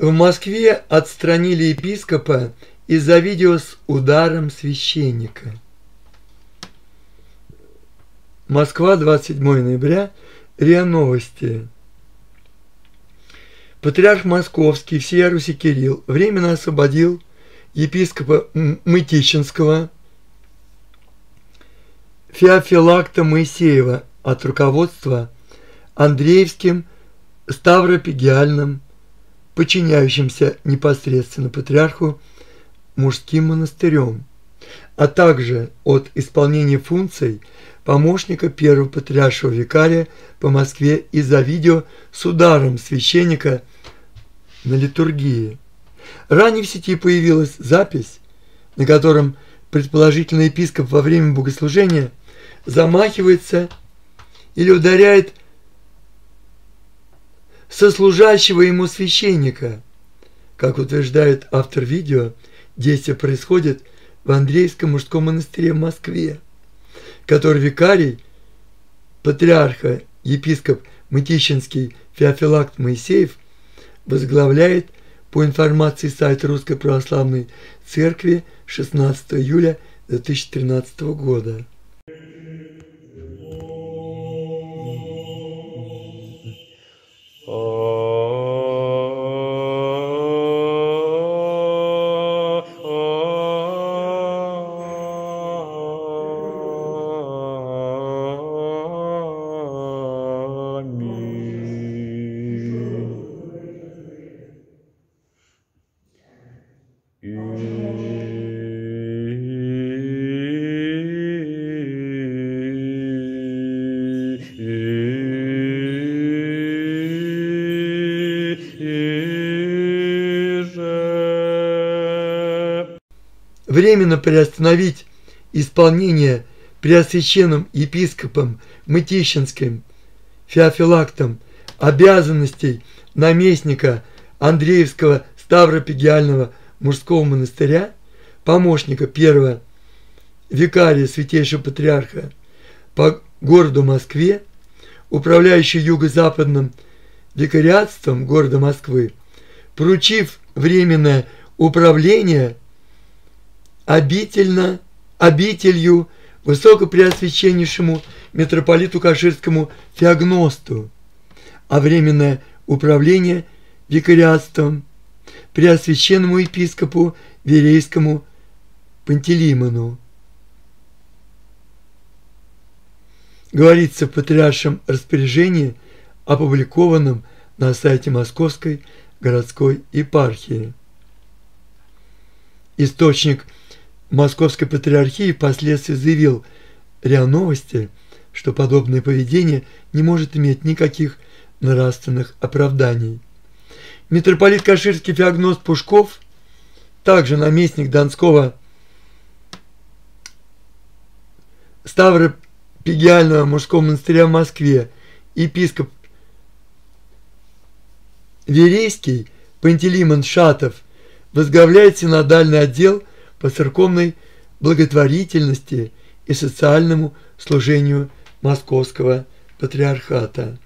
В Москве отстранили епископа из-за видео с ударом священника. Москва, 27 ноября, РИА Новости. Патриарх Московский всея Руси Кирилл временно освободил епископа Мытищинского Феофилакта Моисеева от руководства Андреевским Ставропигиальным подчиняющимся непосредственно патриарху мужским монастырем, а также от исполнения функций помощника первого патриаршего викария по Москве из-за видео с ударом священника на литургии. Ранее в сети появилась запись, на котором предположительно епископ во время богослужения замахивается или ударяет сослужащего ему священника. Как утверждает автор видео, действие происходит в Андреевском мужском монастыре в Москве, который викарий патриарха епископ Мытищинский Феофилакт Моисеев возглавляет по информации сайта Русской Православной Церкви 16 июля 2013 года. Временно приостановить исполнение преосвященным епископом Мытищинским Феофилактом обязанностей наместника Андреевского Ставропигиального мужского монастыря, помощника первого викария Святейшего Патриарха по городу Москве, управляющий юго-западным викариатством города Москвы, поручив временное управление обительно, обителью высокопреосвященнейшему митрополиту Каширскому Феогносту, а временное управление викариатством преосвященному епископу Верейскому Пантелеймону. Говорится в патриаршем распоряжении, опубликованном на сайте Московской городской епархии. Источник – Московской патриархии впоследствии заявил РИА Новости, что подобное поведение не может иметь никаких нравственных оправданий. Митрополит Каширский Феогноз Пушков, также наместник Донского Ставропигиального мужского монастыря в Москве, епископ Верейский Пантелеймон Шатов возглавляет синодальный отдел – по церковной благотворительности и социальному служению Московского патриархата.